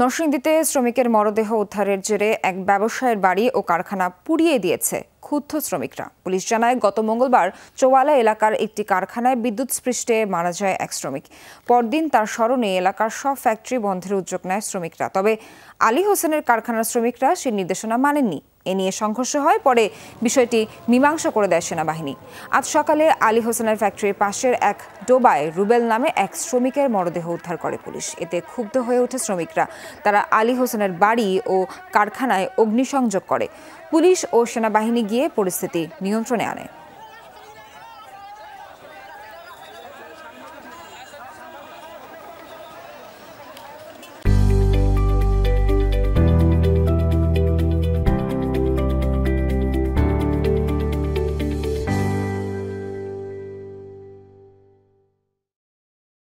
নরসিংদীতে শ্রমিকের মরদেহ উদ্ধারের জেরে এক ব্যবসায়ের বাড়ি ও কারখানা পুড়িয়ে দিয়েছে ক্ষুব্ধ শ্রমিকরা। পুলিশ জানায়, গত মঙ্গলবার চোয়ালা এলাকার একটি কারখানায় বিদ্যুৎ স্পৃষ্টে মারা যায় এক শ্রমিক। পরদিন তার স্মরণে এলাকার সব ফ্যাক্টরি বন্ধের উদ্যোগ নেয় শ্রমিকরা। তবে আলী হোসেনের কারখানার শ্রমিকরা সেই নির্দেশনা মানেননি। এ নিয়ে সংঘর্ষ হয়, পরে বিষয়টি মীমাংসা করে দেয় সেনাবাহিনী। আজ সকালে আলী হোসেনের ফ্যাক্টরির পাশের এক ডোবায় রুবেল নামে এক শ্রমিকের মরদেহ উদ্ধার করে পুলিশ। এতে ক্ষুব্ধ হয়ে ওঠে শ্রমিকরা। তারা আলী হোসেনের বাড়ি ও কারখানায় অগ্নিসংযোগ করে। পুলিশ ও সেনাবাহিনী গিয়ে পরিস্থিতি নিয়ন্ত্রণে আনে।